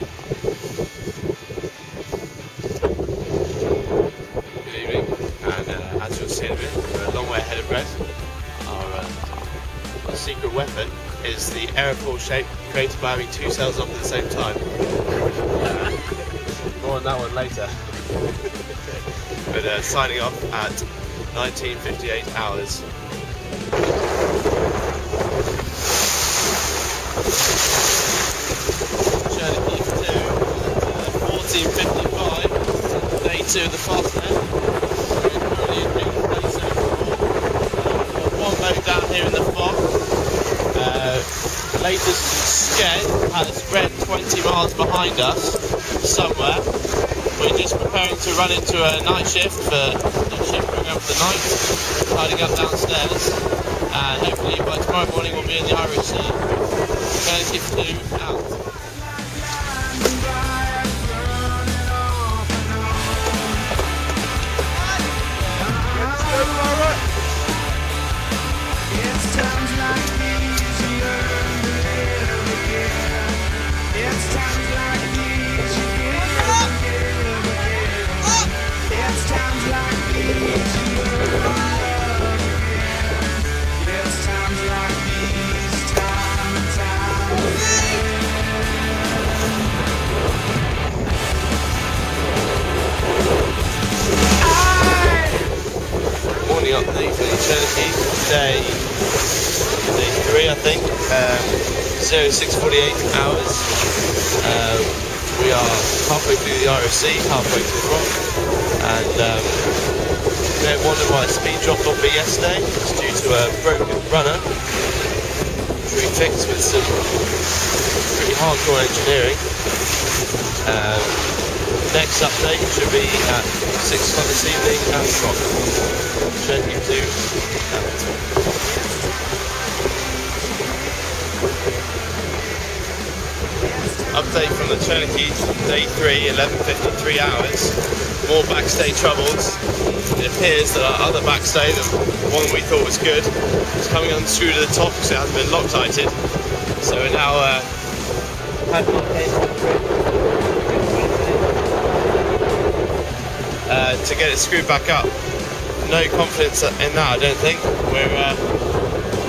Good evening, and uh, as you'll see in a bit, we're a long way ahead of Red. Our, uh, our secret weapon is the aerofoil shape created by having two cells off at the same time. More on that one later. but uh, signing off at 1958 hours. Journey to uh, 1455, day two of the fastnet. Currently in Ring 37. One boat down here in the fog. Uh, latest sked has Red 20 miles behind us somewhere. We're just preparing to run into a night shift for the shift program for the night, tidying up downstairs, and hopefully by tomorrow morning we'll be in the Irish Sea. Chernikeeff 2 out. I think, um, 0648 hours. Um, we are halfway through the RFC, halfway to the rock, and um, have wondered why speed dropped off bit yesterday. It's due to a broken runner, we fixed with some pretty hardcore engineering. Um, next update should be at 6 o'clock this evening at rock. Chernikeeff 2 out. Update from the Chernikeeff day 3, 11.53 hours. More backstay troubles. It appears that our other backstay, the one we thought was good, is coming unscrewed at the top because it hasn't been Loctited. So we're now uh, uh, to get it screwed back up. No confidence in that, I don't think. We're uh,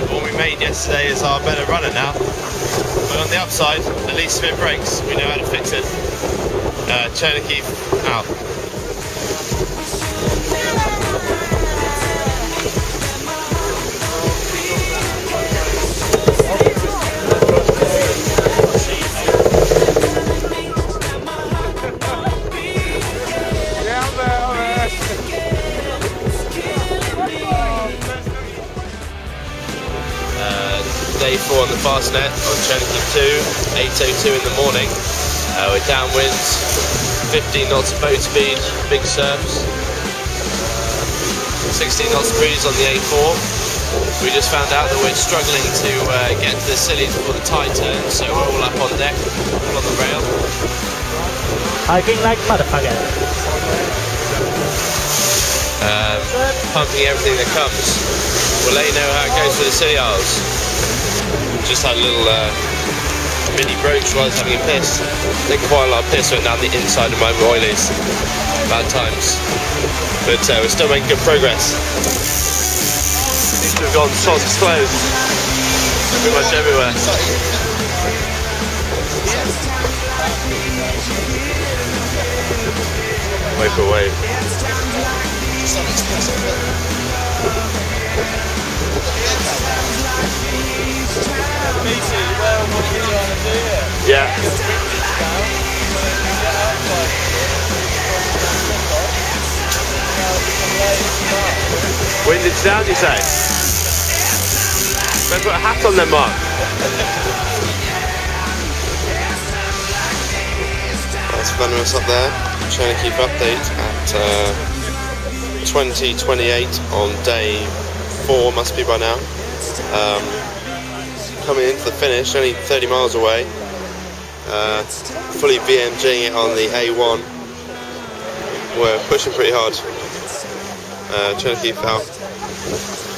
one we made yesterday is our better runner now. But on the upside, at least if it breaks, we know how to fix it. Uh, Chernikeeff out. Day four on the fastnet on Chernikeeff 2, 8.02 in the morning. Uh, we're downwinds, 15 knots of boat speed, big surfs, 16 knots of breeze on the A4. We just found out that we're struggling to uh, get to the Scillies before the tide turns, so we're all up on deck, all on the rail. Hiking like motherfucker. um, pumping everything that comes. We'll let you know how it goes for the Scilly Isles. Just had a little uh, mini broach while I was having a piss. I think quite a lot of piss went down the inside of my boilies. Bad times. But uh, we're still making good progress. Seems to have gone sods closed. Pretty much everywhere. Wave for wave. Wind it's down, you say? Better put a hat on then, Mark. That's venomous up there. Trying to keep update at uh, 2028 on day four, must be by now. Um, coming into the finish, only 30 miles away. Uh, fully VMGing it on the A1. We're pushing pretty hard. Uh, trying to